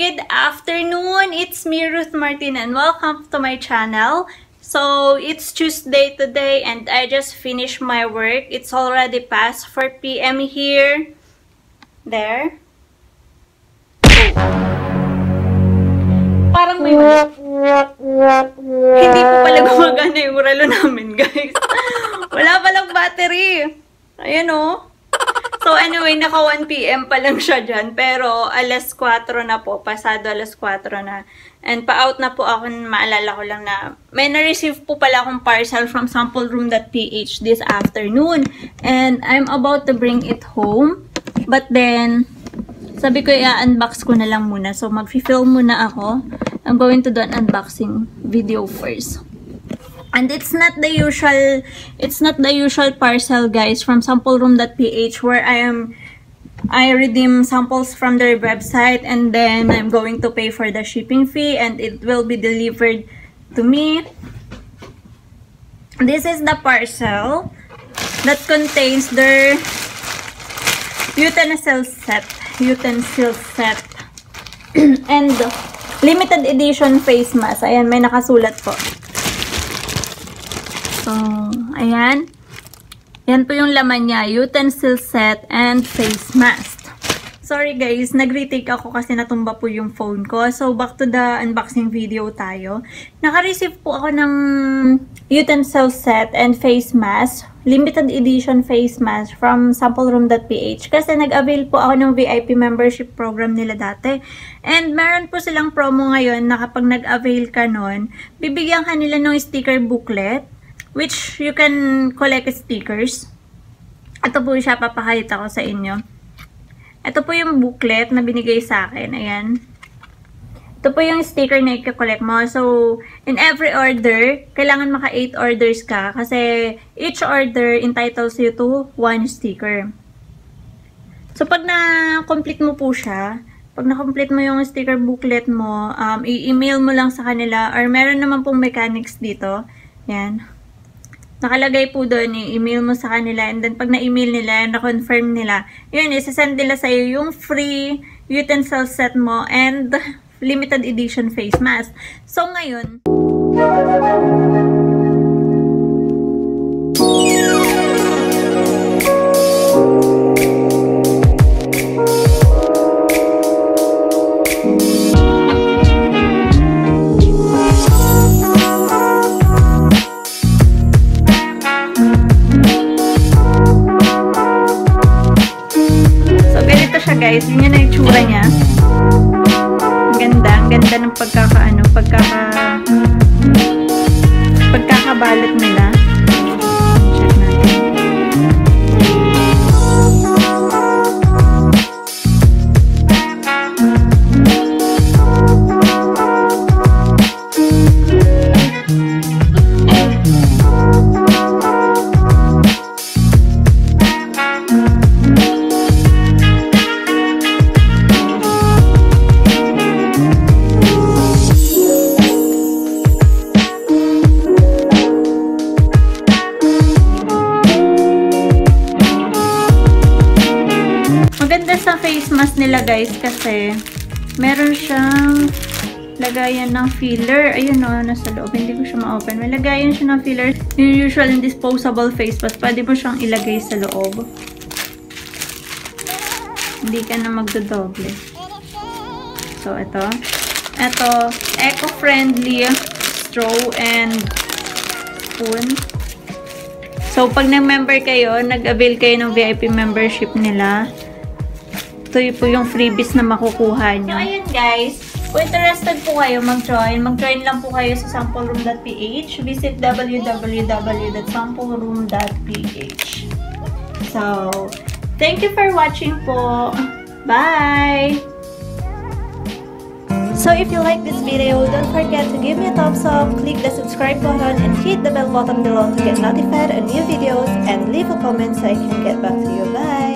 Good afternoon! It's me, Ruth Martin, and welcome to my channel. So, it's Tuesday today, and I just finished my work. It's already past 4 p.m. here. There. Parang may. Hindi po pala gumagana yung relo namin, guys. Wala palang battery. Ayan, oh. So anyway, naka 1pm pa lang siya dyan. Pero alas 4 na po. Pasado alas 4 na. And pa-out na po ako. Maalala ko lang na may na-receive po pala akong parcel from sampleroom.ph this afternoon. And I'm about to bring it home. But then, sabi ko i-unbox ko na lang muna. So mag-film muna ako. I'm going to do an unboxing video first. And it's not the usual, it's not the usual parcel, guys, from sampleroom.ph where I am, I redeem samples from their website and then I'm going to pay for the shipping fee and it will be delivered to me. This is the parcel that contains their utensil set, utensil set, and limited edition face mask. Ayan, may nakasulat po. So, ayan. Yan po yung laman niya. Utensil set and face mask. Sorry guys, nag-retake ako kasi natumba po yung phone ko. So, back to the unboxing video tayo. Naka-receive po ako ng utensil set and face mask. Limited edition face mask from sampleroom.ph kasi nag-avail po ako ng VIP membership program nila dati. And meron po silang promo ngayon na kapag nag-avail ka nun, bibigyan ka nila ng sticker booklet which you can collect stickers. Ito po siya, papakita ko sa inyo. Ito po yung booklet na binigay sa akin. Ayan. Ito po yung sticker na i-collect mo. So, in every order, kailangan maka 8 orders ka kasi each order entitles you to one sticker. So, pag na-complete mo po siya, pag na-complete mo yung sticker booklet mo, um, i-email mo lang sa kanila or meron naman pong mechanics dito. Yan. Nakalagay po doon, i-email mo sa kanila and then pag na-email nila, na-confirm nila, yun, isa-send nila sa'yo yung free utensil set mo and limited edition face mask. So, ngayon, guys. Yun yung itsura niya. Ang ganda. Ang ganda ng pagkakaano, pagkaka pagkakabalot nila. Maganda sa face mask nila guys kasi meron siyang lagayan ng filler. Ayun o, nasa loob. Hindi ko siya ma-open. May lagayan siya ng filler. Yung usual and disposable face mask. Pwede mo siyang ilagay sa loob. Hindi ka na magdodoble. So, ito. Ito, eco-friendly straw and spoon. So, pag nag-member kayo, nag-avail kayo ng VIP membership nila, ito po yung freebies na makukuha nyo. So, ayun guys. Kung interested po kayo mag-join, mag-join lang po kayo sa sampleroom.ph. Visit www.sampleroom.ph So, thank you for watching po. Bye! So if you like this video, don't forget to give me a thumbs up, click the subscribe button, and hit the bell button below to get notified on new videos, and leave a comment so I can get back to you. Bye!